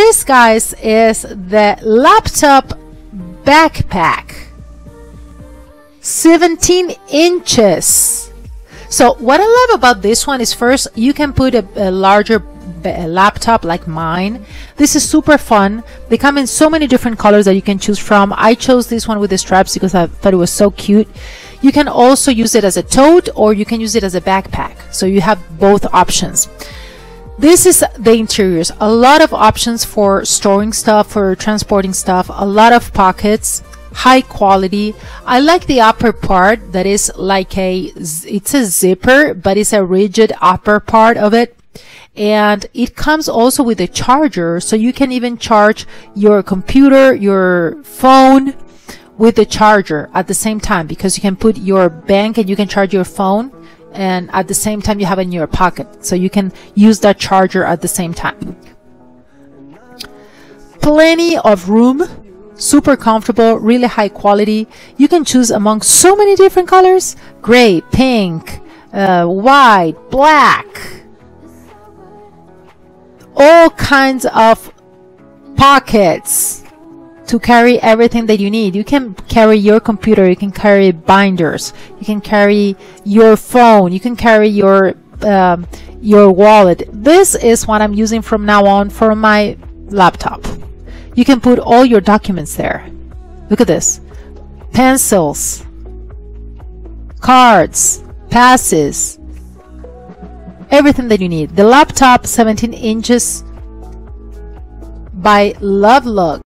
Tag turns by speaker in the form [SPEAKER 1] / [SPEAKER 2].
[SPEAKER 1] This, guys, is the laptop backpack. 17 inches. So what I love about this one is first, you can put a, a larger a laptop like mine. This is super fun. They come in so many different colors that you can choose from. I chose this one with the straps because I thought it was so cute. You can also use it as a tote or you can use it as a backpack. So you have both options. This is the interiors. A lot of options for storing stuff, for transporting stuff, a lot of pockets, high quality. I like the upper part that is like a, it's a zipper, but it's a rigid upper part of it and it comes also with a charger so you can even charge your computer your phone with the charger at the same time because you can put your bank and you can charge your phone and at the same time you have it in your pocket. So you can use that charger at the same time. Plenty of room super comfortable really high quality. You can choose among so many different colors. Gray pink uh, white black. All kinds of pockets to carry everything that you need. You can carry your computer, you can carry binders, you can carry your phone, you can carry your um, your wallet. This is what I'm using from now on for my laptop. You can put all your documents there. Look at this. Pencils, cards, passes, everything that you need. The laptop 17 inches by LOVEVOOK.